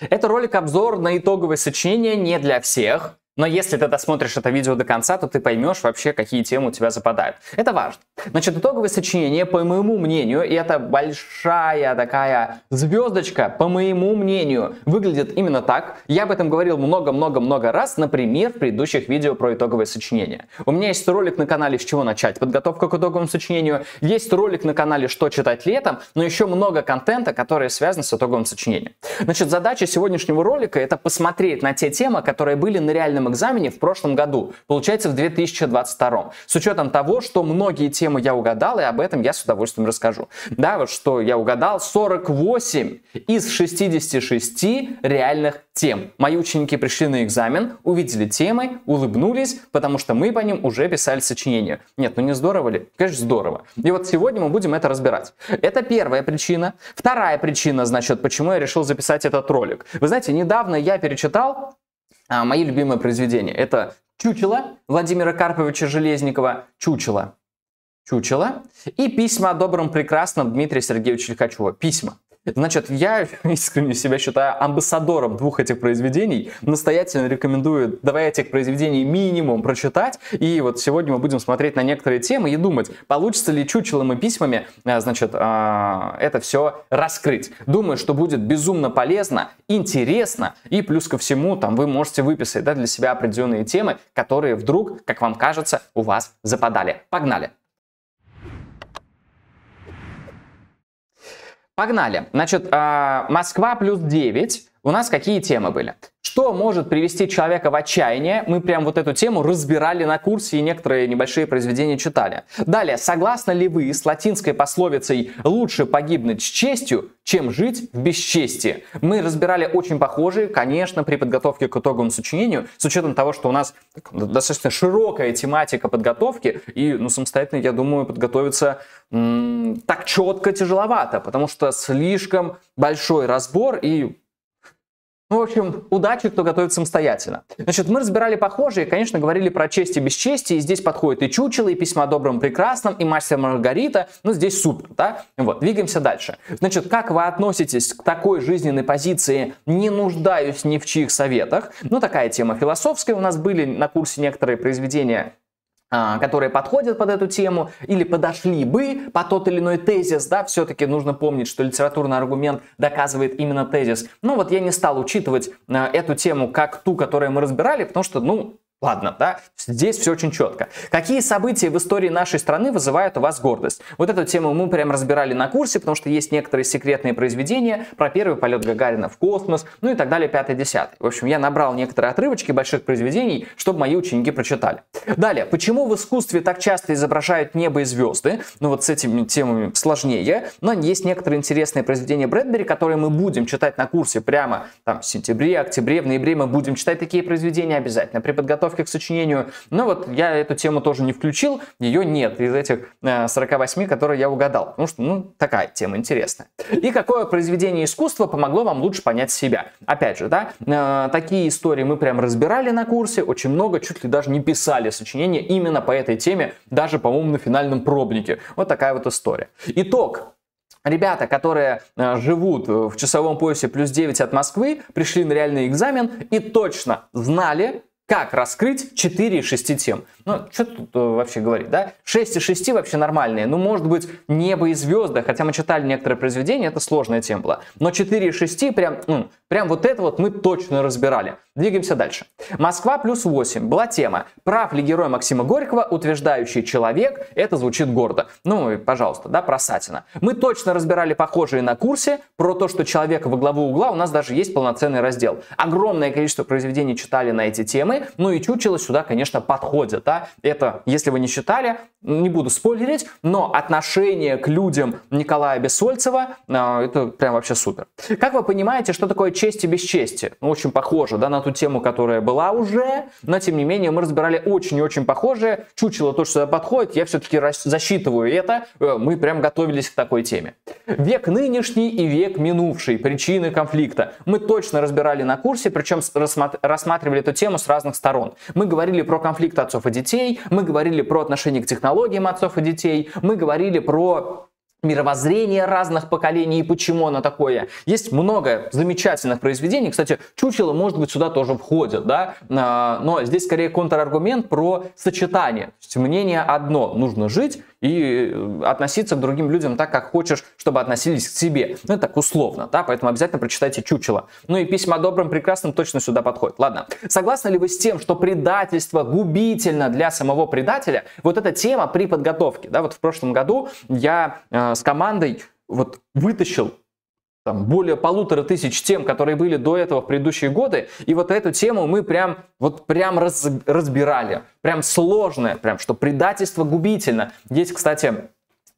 Это ролик-обзор на итоговое сочинение не для всех. Но если ты досмотришь это видео до конца, то ты поймешь вообще, какие темы у тебя западают. Это важно. Значит, итоговое сочинение, по моему мнению, и это большая такая звездочка, по моему мнению, выглядит именно так. Я об этом говорил много-много-много раз, например, в предыдущих видео про итоговое сочинение. У меня есть ролик на канале «С чего начать?» подготовка к итоговому сочинению. Есть ролик на канале «Что читать летом?», но еще много контента, который связан с итоговым сочинением. Значит, задача сегодняшнего ролика это посмотреть на те темы, которые были на реальном экзамене в прошлом году, получается в 2022. С учетом того, что многие темы я угадал, и об этом я с удовольствием расскажу. Да, вот что я угадал, 48 из 66 реальных тем. Мои ученики пришли на экзамен, увидели темы, улыбнулись, потому что мы по ним уже писали сочинение. Нет, ну не здорово ли? Конечно, здорово. И вот сегодня мы будем это разбирать. Это первая причина. Вторая причина, значит, почему я решил записать этот ролик. Вы знаете, недавно я перечитал а, мои любимые произведения. Это «Чучело» Владимира Карповича Железникова, «Чучело», «Чучело» и «Письма о добром прекрасном» Дмитрия Сергеевича Лихачева. Письма. Значит, я искренне себя считаю амбассадором двух этих произведений. Настоятельно рекомендую давай этих произведений минимум прочитать. И вот сегодня мы будем смотреть на некоторые темы и думать, получится ли чучелом и письмами, а, значит, а, это все раскрыть. Думаю, что будет безумно полезно, интересно. И плюс ко всему, там вы можете выписать да, для себя определенные темы, которые вдруг, как вам кажется, у вас западали. Погнали! Погнали. Значит, а, Москва плюс 9. У нас какие темы были? Что может привести человека в отчаяние? Мы прям вот эту тему разбирали на курсе и некоторые небольшие произведения читали. Далее, согласны ли вы с латинской пословицей «лучше погибнуть с честью, чем жить в бесчестии»? Мы разбирали очень похожие, конечно, при подготовке к итоговому сочинению, с учетом того, что у нас достаточно широкая тематика подготовки, и ну, самостоятельно, я думаю, подготовиться м- так четко тяжеловато, потому что слишком большой разбор и ну, в общем, удачи, кто готовит самостоятельно. Значит, мы разбирали похожие, конечно, говорили про честь и бесчестие, и здесь подходит и чучело, и письма о добром прекрасном, и мастер Маргарита, ну, здесь супер, да? Вот, двигаемся дальше. Значит, как вы относитесь к такой жизненной позиции «не нуждаюсь ни в чьих советах»? Ну, такая тема философская, у нас были на курсе некоторые произведения которые подходят под эту тему или подошли бы по тот или иной тезис, да, все-таки нужно помнить, что литературный аргумент доказывает именно тезис. Ну вот я не стал учитывать а, эту тему как ту, которую мы разбирали, потому что, ну, Ладно, да, здесь все очень четко. Какие события в истории нашей страны вызывают у вас гордость? Вот эту тему мы прям разбирали на курсе, потому что есть некоторые секретные произведения про первый полет Гагарина в космос, ну и так далее, 5-10. В общем, я набрал некоторые отрывочки больших произведений, чтобы мои ученики прочитали. Далее, почему в искусстве так часто изображают небо и звезды? Ну вот с этими темами сложнее, но есть некоторые интересные произведения Брэдбери, которые мы будем читать на курсе прямо там в сентябре, октябре, в ноябре мы будем читать такие произведения обязательно при подготовке подготовке к сочинению. Но вот я эту тему тоже не включил, ее нет из этих 48, э, которые я угадал. Потому что, ну, такая тема интересная. И какое произведение искусства помогло вам лучше понять себя? Опять же, да, э, такие истории мы прям разбирали на курсе, очень много, чуть ли даже не писали сочинения именно по этой теме, даже, по-моему, на финальном пробнике. Вот такая вот история. Итог. Ребята, которые э, живут в часовом поясе плюс 9 от Москвы, пришли на реальный экзамен и точно знали, как раскрыть 4 из 6 тем? Ну, что тут э, вообще говорить, да? 6 из 6 вообще нормальные. Ну, может быть, небо и звезды, хотя мы читали некоторые произведения, это сложная тема была. Но 4 из 6 прям, ну, прям вот это вот мы точно разбирали. Двигаемся дальше. Москва плюс 8. Была тема. Прав ли герой Максима Горького, утверждающий человек? Это звучит гордо. Ну, пожалуйста, да, про Сатина. Мы точно разбирали похожие на курсе про то, что человек во главу угла. У нас даже есть полноценный раздел. Огромное количество произведений читали на эти темы. Ну и чучело сюда, конечно, подходит. Да? Это, если вы не считали, не буду спойлерить, но отношение к людям Николая Бессольцева, а, это прям вообще супер. Как вы понимаете, что такое честь и бесчестие? Ну, очень похоже да, на ту тему, которая была уже, но тем не менее мы разбирали очень и очень похожее. Чучело то, что подходит, я все-таки засчитываю это. Э, мы прям готовились к такой теме. Век нынешний и век минувший. Причины конфликта. Мы точно разбирали на курсе, причем рассматривали эту тему с разных сторон. Мы говорили про конфликт отцов и детей, мы говорили про отношение к технологиям отцов и детей, мы говорили про мировоззрение разных поколений и почему оно такое. Есть много замечательных произведений. Кстати, чучело, может быть, сюда тоже входит, да? А, но здесь скорее контраргумент про сочетание. То есть мнение одно, нужно жить, и э, относиться к другим людям так, как хочешь, чтобы относились к себе. Ну, это так условно, да, поэтому обязательно прочитайте «Чучело». Ну и письма добрым, прекрасным точно сюда подходит. Ладно, согласны ли вы с тем, что предательство губительно для самого предателя? Вот эта тема при подготовке, да, вот в прошлом году я э, с командой вот вытащил там, более полутора тысяч тем, которые были до этого в предыдущие годы, и вот эту тему мы прям, вот прям раз, разбирали, прям сложное, прям, что предательство губительно. Есть, кстати,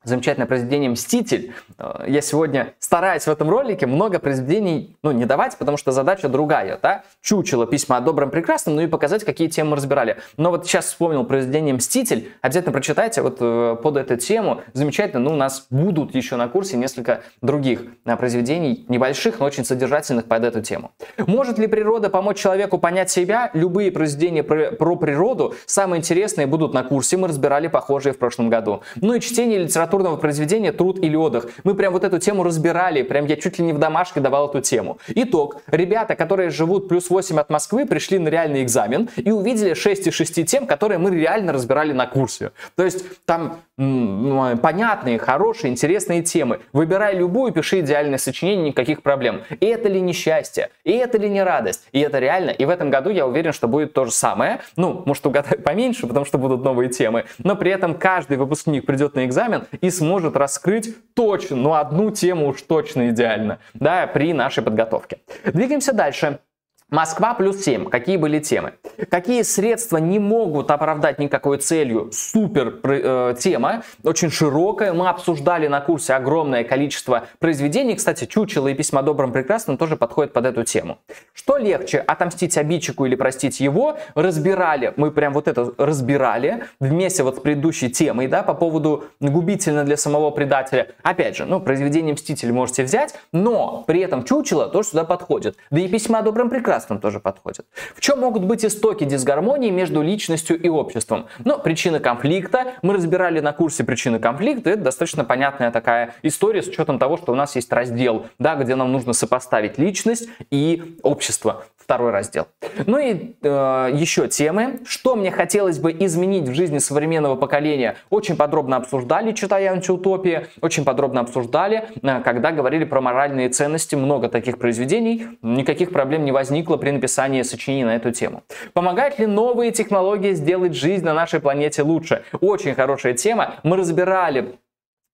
замечательное произведение «Мститель». Э, я сегодня стараюсь в этом ролике много произведений, ну, не давать, потому что задача другая, да? Чучело, письма о добром, прекрасном, ну и показать, какие темы мы разбирали. Но вот сейчас вспомнил произведение «Мститель», обязательно прочитайте вот э, под эту тему. Замечательно, ну, у нас будут еще на курсе несколько других э, произведений, небольших, но очень содержательных под эту тему. Может ли природа помочь человеку понять себя? Любые произведения про, про природу, самые интересные, будут на курсе, мы разбирали похожие в прошлом году. Ну и чтение литературы литературного произведения «Труд или отдых». Мы прям вот эту тему разбирали, прям я чуть ли не в домашке давал эту тему. Итог. Ребята, которые живут плюс 8 от Москвы, пришли на реальный экзамен и увидели 6 из 6 тем, которые мы реально разбирали на курсе. То есть там понятные, хорошие, интересные темы. Выбирай любую, пиши идеальное сочинение, никаких проблем. И это ли не счастье? И это ли не радость? И это реально. И в этом году я уверен, что будет то же самое. Ну, может, угадать поменьше, потому что будут новые темы. Но при этом каждый выпускник придет на экзамен и сможет раскрыть точно, ну одну тему уж точно идеально, да, при нашей подготовке. Двигаемся дальше. Москва плюс 7. Какие были темы? Какие средства не могут оправдать никакой целью? Супер э, тема, очень широкая. Мы обсуждали на курсе огромное количество произведений. Кстати, «Чучело» и «Письма добрым прекрасным» тоже подходят под эту тему. Что легче, отомстить обидчику или простить его? Разбирали, мы прям вот это разбирали вместе вот с предыдущей темой, да, по поводу губительно для самого предателя. Опять же, ну, произведение «Мститель» можете взять, но при этом «Чучело» тоже сюда подходит. Да и «Письма добрым прекрасным» государством тоже подходит. В чем могут быть истоки дисгармонии между личностью и обществом? Ну, причины конфликта. Мы разбирали на курсе причины конфликта. Это достаточно понятная такая история с учетом того, что у нас есть раздел, да, где нам нужно сопоставить личность и общество второй раздел. Ну и э, еще темы. Что мне хотелось бы изменить в жизни современного поколения? Очень подробно обсуждали, читая антиутопии, очень подробно обсуждали, э, когда говорили про моральные ценности. Много таких произведений. Никаких проблем не возникло при написании сочинений на эту тему. Помогают ли новые технологии сделать жизнь на нашей планете лучше? Очень хорошая тема. Мы разбирали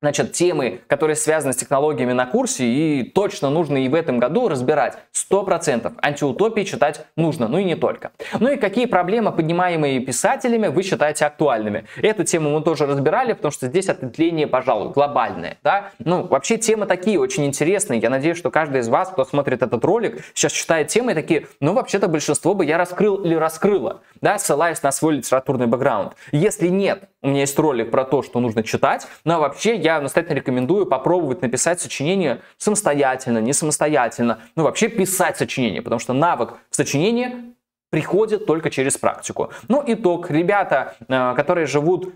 значит, темы, которые связаны с технологиями на курсе, и точно нужно и в этом году разбирать. 100%. Антиутопии читать нужно, ну и не только. Ну и какие проблемы, поднимаемые писателями, вы считаете актуальными? Эту тему мы тоже разбирали, потому что здесь ответвление, пожалуй, глобальное. Да? Ну, вообще темы такие очень интересные. Я надеюсь, что каждый из вас, кто смотрит этот ролик, сейчас читает темы такие, ну, вообще-то большинство бы я раскрыл или раскрыла, да, ссылаясь на свой литературный бэкграунд. Если нет, у меня есть ролик про то, что нужно читать, но вообще я настоятельно рекомендую попробовать написать сочинение самостоятельно, не самостоятельно, ну вообще писать сочинение, потому что навык в сочинении приходит только через практику. Ну, итог. Ребята, э, которые живут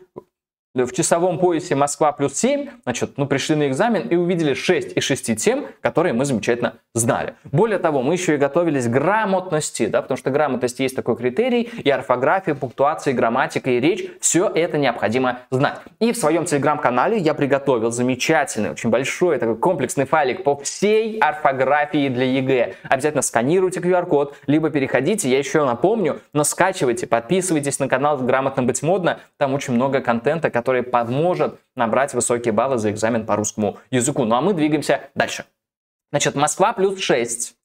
в часовом поясе Москва плюс 7, значит, ну, пришли на экзамен и увидели 6 из 6 тем, которые мы замечательно знали. Более того, мы еще и готовились к грамотности, да, потому что грамотность есть такой критерий, и орфография, пунктуация, грамматика и речь, все это необходимо знать. И в своем телеграм-канале я приготовил замечательный, очень большой такой комплексный файлик по всей орфографии для ЕГЭ. Обязательно сканируйте QR-код, либо переходите, я еще напомню, но скачивайте, подписывайтесь на канал «Грамотно быть модно», там очень много контента, который поможет набрать высокие баллы за экзамен по русскому языку. Ну а мы двигаемся дальше. Значит, Москва плюс 6.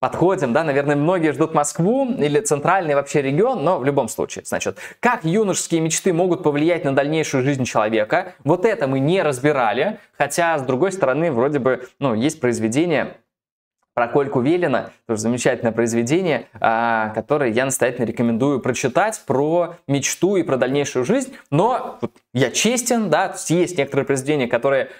Подходим, да, наверное, многие ждут Москву или центральный вообще регион, но в любом случае, значит, как юношеские мечты могут повлиять на дальнейшую жизнь человека, вот это мы не разбирали, хотя, с другой стороны, вроде бы, ну, есть произведения, про Кольку Велина, тоже замечательное произведение, а, которое я настоятельно рекомендую прочитать про мечту и про дальнейшую жизнь. Но вот, я честен, да, есть некоторые произведения, которые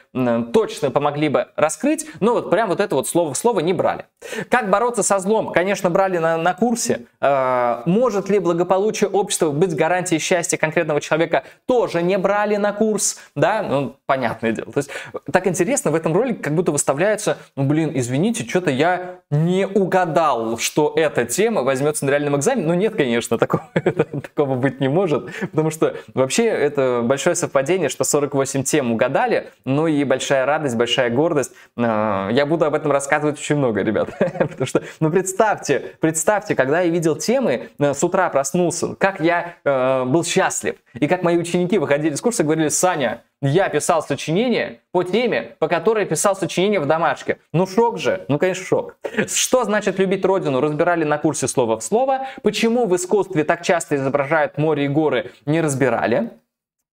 точно помогли бы раскрыть, но вот прям вот это вот слово в слово не брали. Как бороться со злом? Конечно, брали на, на курсе. А, может ли благополучие общества быть гарантией счастья конкретного человека? Тоже не брали на курс, да, ну, понятное дело. То есть так интересно, в этом ролике как будто выставляется, ну, блин, извините, что-то я не угадал, что эта тема возьмется на реальном экзамене. Ну нет, конечно, такого, такого быть не может, потому что вообще это большое совпадение, что 48 тем угадали, ну и большая радость, большая гордость. А, я буду об этом рассказывать очень много, ребят, потому что, ну представьте, представьте, когда я видел темы, э, с утра проснулся, как я э, был счастлив, и как мои ученики выходили с курса и говорили, Саня, я писал сочинение по теме, по которой писал сочинение в домашке. Ну шок же, ну конечно шок. Что значит любить родину, разбирали на курсе слово в слово. Почему в искусстве так часто изображают море и горы, не разбирали.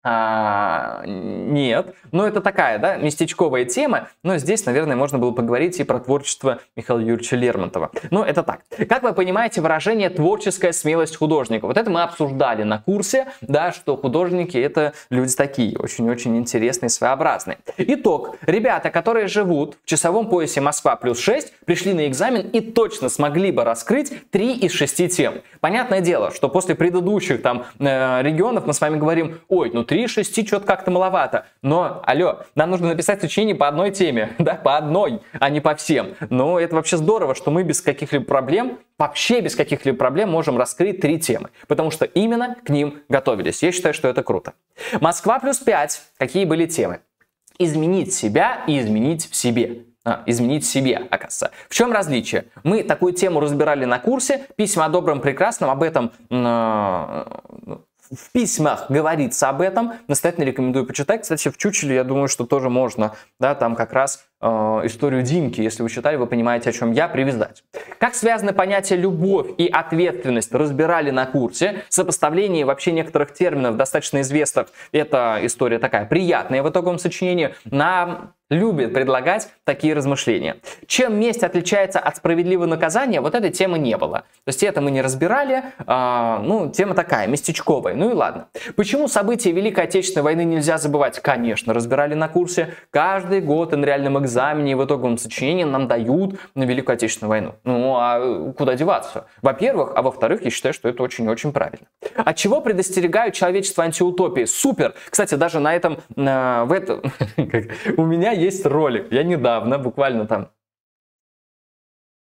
А, нет, но это такая, да, местечковая тема, но здесь, наверное, можно было поговорить и про творчество Михаила Юрьевича Лермонтова. Но это так. Как вы понимаете, выражение «творческая смелость художника», вот это мы обсуждали на курсе, да, что художники это люди такие, очень-очень интересные, своеобразные. Итог. Ребята, которые живут в часовом поясе Москва плюс 6, пришли на экзамен и точно смогли бы раскрыть 3 из 6 тем. Понятное дело, что после предыдущих там э, регионов мы с вами говорим, ой, ну 3 3 6 что-то как-то маловато. Но, алло, нам нужно написать сочинение по одной теме, да, по одной, а не по всем. Но это вообще здорово, что мы без каких-либо проблем, вообще без каких-либо проблем можем раскрыть три темы, потому что именно к ним готовились. Я считаю, что это круто. Москва плюс 5. Какие были темы? Изменить себя и изменить в себе. А, изменить себе, оказывается. В чем различие? Мы такую тему разбирали на курсе, письма о добром, прекрасном, об этом э, в письмах говорится об этом. Настоятельно рекомендую почитать. Кстати, в Чучеле, я думаю, что тоже можно, да, там как раз э, историю Димки, если вы читали, вы понимаете, о чем я, привязать. Как связаны понятия любовь и ответственность, разбирали на курсе. Сопоставление вообще некоторых терминов достаточно известных. Это история такая приятная в итоговом сочинении. На любит предлагать такие размышления. Чем месть отличается от справедливого наказания, вот этой темы не было. То есть это мы не разбирали, а, ну, тема такая, местечковая, ну и ладно. Почему события Великой Отечественной войны нельзя забывать? Конечно, разбирали на курсе. Каждый год и на реальном экзамене и в итоговом сочинении нам дают на Великую Отечественную войну. Ну, а куда деваться? Во-первых, а во-вторых, я считаю, что это очень-очень правильно. От чего предостерегают человечество антиутопии? Супер! Кстати, даже на этом, э, в этом, у меня есть ролик. Я недавно, буквально там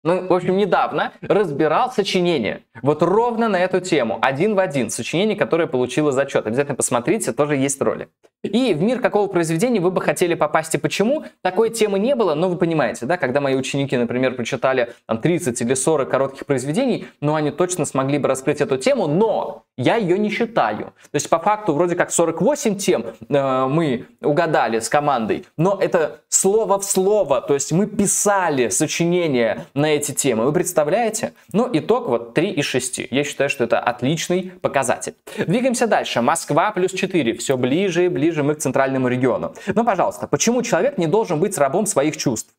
ну, в общем, недавно разбирал сочинение. Вот ровно на эту тему. Один в один. Сочинение, которое получило зачет. Обязательно посмотрите, тоже есть ролик. И в мир какого произведения вы бы хотели попасть и почему? Такой темы не было, но вы понимаете, да, когда мои ученики, например, прочитали там 30 или 40 коротких произведений, ну, они точно смогли бы раскрыть эту тему, но я ее не считаю. То есть, по факту, вроде как 48 тем э, мы угадали с командой, но это слово в слово, то есть мы писали сочинение на эти темы. Вы представляете? Ну, итог вот 3 из 6. Я считаю, что это отличный показатель. Двигаемся дальше. Москва плюс 4. Все ближе и ближе мы к центральному региону. Ну, пожалуйста, почему человек не должен быть рабом своих чувств?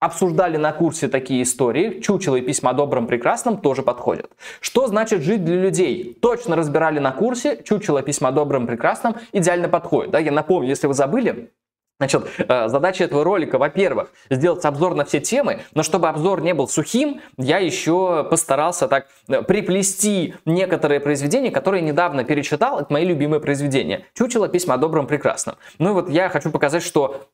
Обсуждали на курсе такие истории. Чучело и письма о добром прекрасном тоже подходят. Что значит жить для людей? Точно разбирали на курсе. Чучело, письма о добром прекрасном идеально подходит. Да? Я напомню, если вы забыли, Значит, э, задача этого ролика, во-первых, сделать обзор на все темы, но чтобы обзор не был сухим, я еще постарался так э, приплести некоторые произведения, которые недавно перечитал. Это мои любимые произведения. Чучело, письма о добром, прекрасном. Ну и вот я хочу показать, что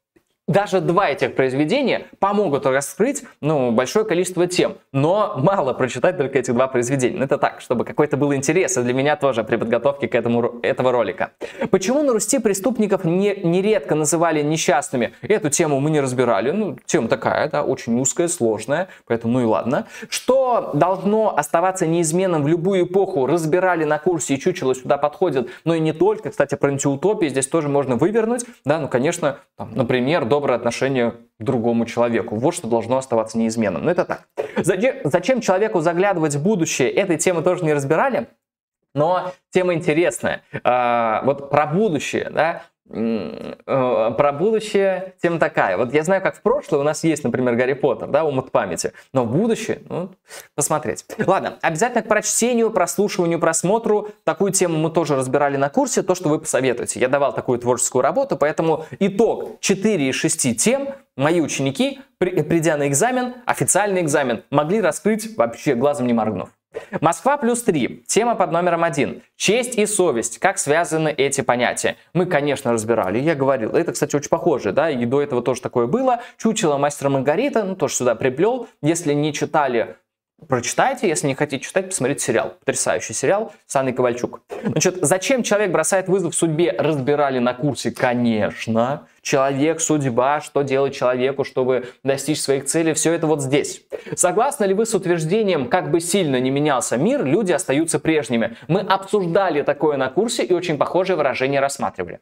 даже два этих произведения помогут раскрыть ну, большое количество тем, но мало прочитать только эти два произведения. Ну, это так, чтобы какой-то был интерес, и для меня тоже при подготовке к этому, этого ролика. Почему на Русти преступников не, нередко называли несчастными? Эту тему мы не разбирали, ну, тема такая, да, очень узкая, сложная, поэтому ну и ладно. Что должно оставаться неизменным в любую эпоху, разбирали на курсе, и чучело сюда подходит, но и не только, кстати, про антиутопию здесь тоже можно вывернуть, да, ну, конечно, там, например, доброе отношение к другому человеку. Вот что должно оставаться неизменным. Но это так. Зачем человеку заглядывать в будущее? Этой темы тоже не разбирали. Но тема интересная. А, вот про будущее, да, про будущее тема такая. Вот я знаю, как в прошлое у нас есть, например, Гарри Поттер, да, умот памяти, но в будущее, ну, посмотреть. Ладно, обязательно к прочтению, прослушиванию, просмотру. Такую тему мы тоже разбирали на курсе, то, что вы посоветуете. Я давал такую творческую работу, поэтому итог 4 из 6 тем мои ученики, придя на экзамен, официальный экзамен, могли раскрыть вообще глазом не моргнув. Москва плюс 3. Тема под номером 1. Честь и совесть. Как связаны эти понятия? Мы, конечно, разбирали. Я говорил, это, кстати, очень похоже, да, и до этого тоже такое было. Чучело мастера Маргарита, ну, тоже сюда приплел. Если не читали Прочитайте, если не хотите читать, посмотрите сериал. Потрясающий сериал с Анной Ковальчук. Значит, зачем человек бросает вызов судьбе, разбирали на курсе? Конечно. Человек, судьба, что делать человеку, чтобы достичь своих целей, все это вот здесь. Согласны ли вы с утверждением, как бы сильно не менялся мир, люди остаются прежними? Мы обсуждали такое на курсе и очень похожее выражение рассматривали.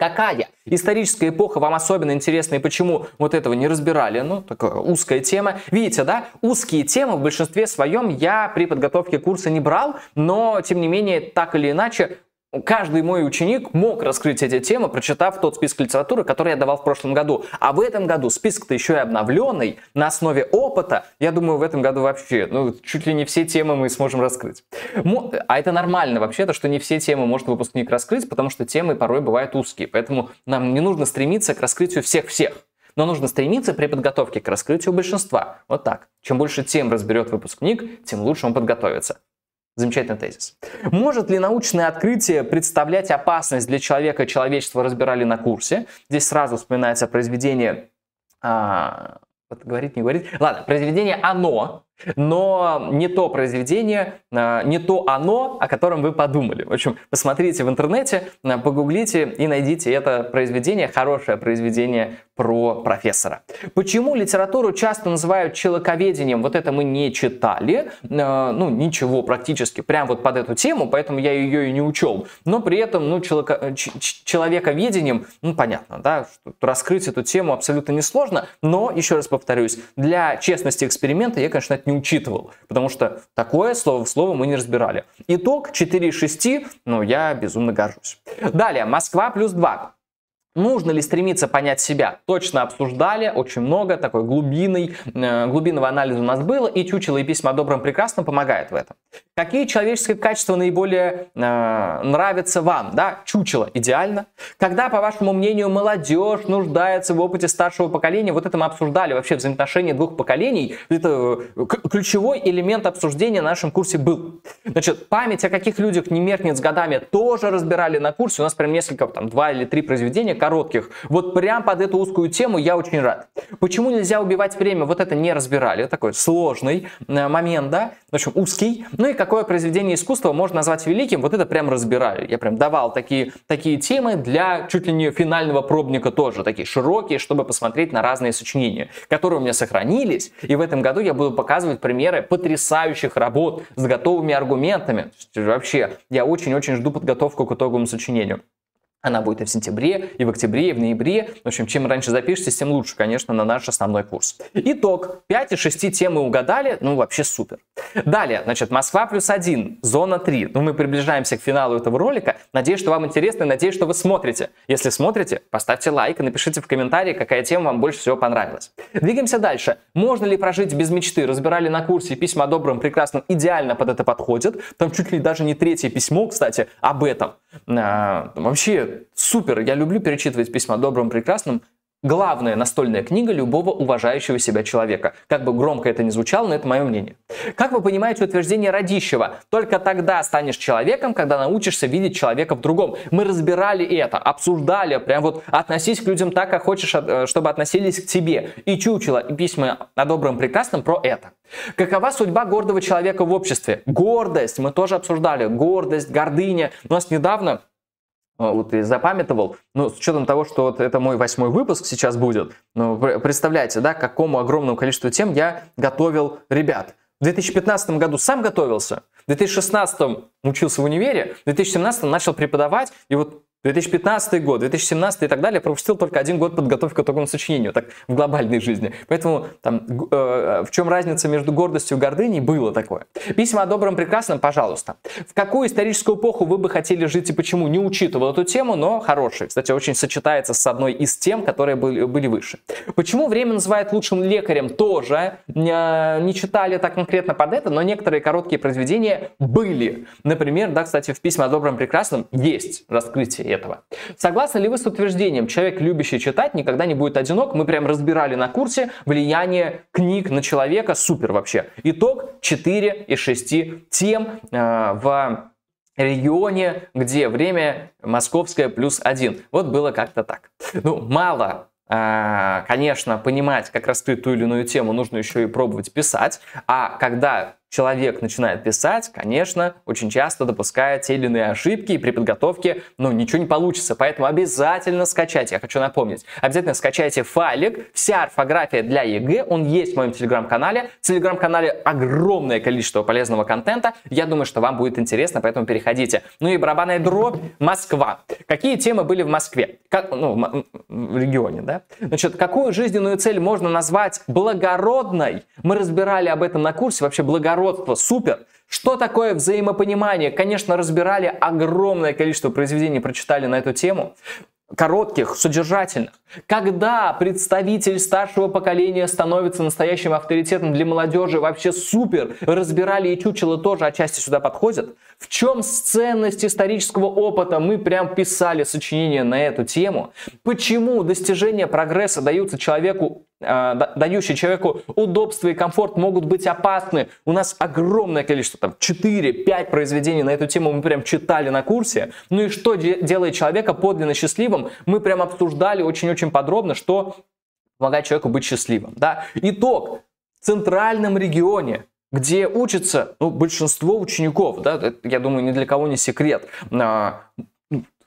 Какая историческая эпоха вам особенно интересна и почему вот этого не разбирали? Ну, такая узкая тема. Видите, да, узкие темы в большинстве своем я при подготовке курса не брал, но, тем не менее, так или иначе, каждый мой ученик мог раскрыть эти темы, прочитав тот список литературы, который я давал в прошлом году. А в этом году список-то еще и обновленный, на основе опыта. Я думаю, в этом году вообще, ну, чуть ли не все темы мы сможем раскрыть. А это нормально вообще-то, что не все темы может выпускник раскрыть, потому что темы порой бывают узкие. Поэтому нам не нужно стремиться к раскрытию всех-всех. Но нужно стремиться при подготовке к раскрытию большинства. Вот так. Чем больше тем разберет выпускник, тем лучше он подготовится. Замечательный тезис. Может ли научное открытие представлять опасность для человека и человечества, разбирали на курсе. Здесь сразу вспоминается произведение... А, говорит, не говорит. Ладно, произведение «Оно» но не то произведение, а, не то оно, о котором вы подумали. В общем, посмотрите в интернете, а, погуглите и найдите это произведение, хорошее произведение про профессора. Почему литературу часто называют человековедением? Вот это мы не читали, а, ну ничего практически, прям вот под эту тему, поэтому я ее и не учел. Но при этом, ну, человека, человековедением, ну, понятно, да, раскрыть эту тему абсолютно несложно, но, еще раз повторюсь, для честности эксперимента я, конечно, это не учитывал, потому что такое слово в слово мы не разбирали. Итог 4 из 6, ну, я безумно горжусь. Далее, Москва плюс 2. Нужно ли стремиться понять себя? Точно обсуждали, очень много, такой глубинный, э, глубинного анализа у нас было, и чучело и письма о добром прекрасно помогает в этом. Какие человеческие качества наиболее э, нравятся вам? Да, чучело идеально. Когда, по вашему мнению, молодежь нуждается в опыте старшего поколения? Вот это мы обсуждали вообще взаимоотношения двух поколений. Это э, ключевой элемент обсуждения на нашем курсе был. Значит, память о каких людях не меркнет с годами тоже разбирали на курсе. У нас прям несколько, там, два или три произведения коротких. Вот прям под эту узкую тему я очень рад. Почему нельзя убивать время? Вот это не разбирали. Такой сложный э, момент, да? В общем, узкий. Ну и какое произведение искусства можно назвать великим? Вот это прям разбирали. Я прям давал такие, такие темы для чуть ли не финального пробника тоже. Такие широкие, чтобы посмотреть на разные сочинения, которые у меня сохранились. И в этом году я буду показывать примеры потрясающих работ с готовыми аргументами. Вообще, я очень-очень жду подготовку к итоговому сочинению. Она будет и в сентябре, и в октябре, и в ноябре. В общем, чем раньше запишетесь, тем лучше, конечно, на наш основной курс. Итог. 5 из 6 тем мы угадали. Ну, вообще супер. Далее, значит, Москва плюс 1, зона 3. Ну, мы приближаемся к финалу этого ролика. Надеюсь, что вам интересно, и надеюсь, что вы смотрите. Если смотрите, поставьте лайк и напишите в комментарии, какая тема вам больше всего понравилась. Двигаемся дальше. Можно ли прожить без мечты? Разбирали на курсе письма о добром, прекрасном, идеально под это подходит. Там чуть ли даже не третье письмо, кстати, об этом. А, вообще супер, я люблю перечитывать письма добрым, прекрасным. Главная настольная книга любого уважающего себя человека. Как бы громко это ни звучало, но это мое мнение. Как вы понимаете утверждение Радищева? Только тогда станешь человеком, когда научишься видеть человека в другом. Мы разбирали это, обсуждали, прям вот относись к людям так, как хочешь, э, чтобы относились к тебе. И чучело, и письма о добром, прекрасном про это. Какова судьба гордого человека в обществе? Гордость, мы тоже обсуждали, гордость, гордыня. У нас недавно вот и запамятовал, ну, с учетом того, что вот это мой восьмой выпуск сейчас будет, ну, представляете, да, к какому огромному количеству тем я готовил ребят. В 2015 году сам готовился, в 2016 учился в универе, в 2017 начал преподавать, и вот 2015 год, 2017 и так далее пропустил только один год подготовки к такому сочинению, так в глобальной жизни. Поэтому там, э, в чем разница между гордостью и гордыней, было такое. Письма о добром прекрасном, пожалуйста. В какую историческую эпоху вы бы хотели жить и почему? Не учитывал эту тему, но хороший. Кстати, очень сочетается с одной из тем, которые были, были выше. Почему время называют лучшим лекарем? Тоже э, не читали так конкретно под это, но некоторые короткие произведения были. Например, да, кстати, в письме о добром прекрасном есть раскрытие этого. Согласны ли вы с утверждением, человек, любящий читать, никогда не будет одинок? Мы прям разбирали на курсе влияние книг на человека. Супер вообще. Итог 4 из 6 тем э, в регионе, где время московское плюс один. Вот было как-то так. Ну, мало э, конечно, понимать, как раскрыть ту или иную тему, нужно еще и пробовать писать. А когда человек начинает писать, конечно, очень часто допускает те или иные ошибки, и при подготовке, ну, ничего не получится. Поэтому обязательно скачайте, я хочу напомнить, обязательно скачайте файлик, вся орфография для ЕГЭ, он есть в моем телеграм-канале. В телеграм-канале огромное количество полезного контента, я думаю, что вам будет интересно, поэтому переходите. Ну и барабанная дробь, Москва. Какие темы были в Москве? Как, ну, в регионе, да? Значит, какую жизненную цель можно назвать благородной? Мы разбирали об этом на курсе, вообще благородной благородство, супер. Что такое взаимопонимание? Конечно, разбирали огромное количество произведений, прочитали на эту тему коротких, содержательных. Когда представитель старшего поколения становится настоящим авторитетом для молодежи, вообще супер. Разбирали и чучело тоже отчасти сюда подходят. В чем ценность исторического опыта? Мы прям писали сочинение на эту тему. Почему достижения прогресса даются человеку Э, дающие человеку удобство и комфорт, могут быть опасны. У нас огромное количество, там 4-5 произведений на эту тему мы прям читали на курсе. Ну и что делает человека подлинно счастливым? Мы прям обсуждали очень-очень подробно, что помогает человеку быть счастливым. Да? Итог. В центральном регионе где учатся ну, большинство учеников, да, я думаю, ни для кого не секрет, а,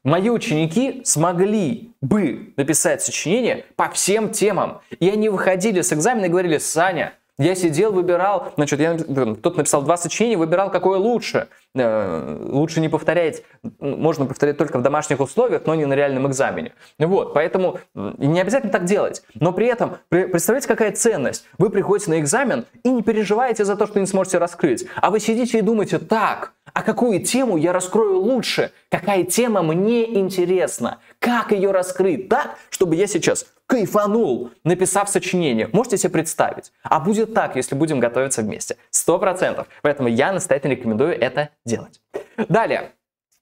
мои ученики смогли бы написать сочинение по всем темам. И они выходили с экзамена и говорили, Саня, я сидел, выбирал, значит, я, кто-то написал два сочинения, выбирал, какое лучше. Э, лучше не повторять, можно повторять только в домашних условиях, но не на реальном экзамене. Вот, поэтому не обязательно так делать. Но при этом, представляете, какая ценность? Вы приходите на экзамен и не переживаете за то, что не сможете раскрыть. А вы сидите и думаете, так, а какую тему я раскрою лучше? Какая тема мне интересна? Как ее раскрыть так, чтобы я сейчас кайфанул, написав сочинение. Можете себе представить? А будет так, если будем готовиться вместе. Сто процентов. Поэтому я настоятельно рекомендую это делать. Далее.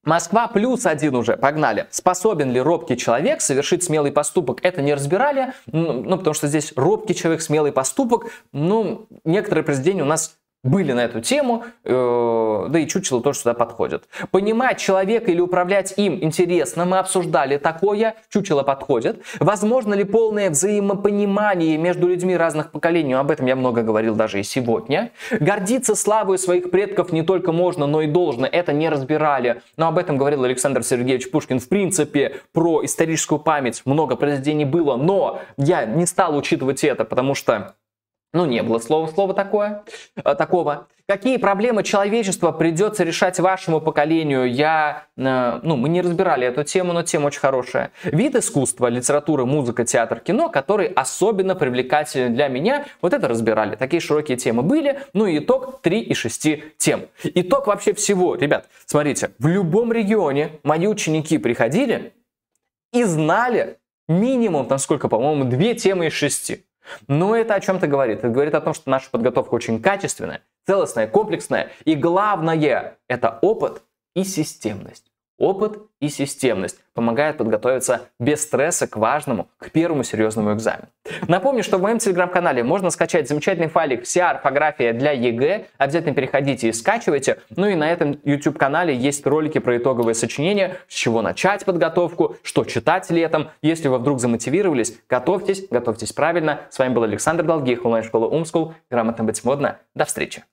Москва плюс один уже, погнали. Способен ли робкий человек совершить смелый поступок? Это не разбирали, ну, потому что здесь робкий человек, смелый поступок. Ну, некоторые произведения у нас были на эту тему, э, да и чучело тоже сюда подходит. Понимать человека или управлять им интересно, мы обсуждали такое, чучело подходит. Возможно ли полное взаимопонимание между людьми разных поколений? Об этом я много говорил даже и сегодня. Гордиться славой своих предков не только можно, но и должно. Это не разбирали. Но об этом говорил Александр Сергеевич Пушкин. В принципе, про историческую память много произведений было, но я не стал учитывать это, потому что ну, не было слова, слова такое, э, такого. Какие проблемы человечества придется решать вашему поколению? Я, э, ну, мы не разбирали эту тему, но тема очень хорошая. Вид искусства, литература, музыка, театр, кино, который особенно привлекателен для меня. Вот это разбирали. Такие широкие темы были. Ну и итог 3 из 6 тем. Итог вообще всего. Ребят, смотрите, в любом регионе мои ученики приходили и знали минимум, там сколько, по-моему, две темы из шести. Но это о чем-то говорит. Это говорит о том, что наша подготовка очень качественная, целостная, комплексная. И главное – это опыт и системность. Опыт и системность помогают подготовиться без стресса к важному, к первому серьезному экзамену. Напомню, что в моем телеграм-канале можно скачать замечательный файлик «Вся орфография для ЕГЭ». Обязательно переходите и скачивайте. Ну и на этом YouTube-канале есть ролики про итоговые сочинения, с чего начать подготовку, что читать летом. Если вы вдруг замотивировались, готовьтесь, готовьтесь правильно. С вами был Александр Долгих, онлайн-школа Умскул. Грамотно быть модно. До встречи!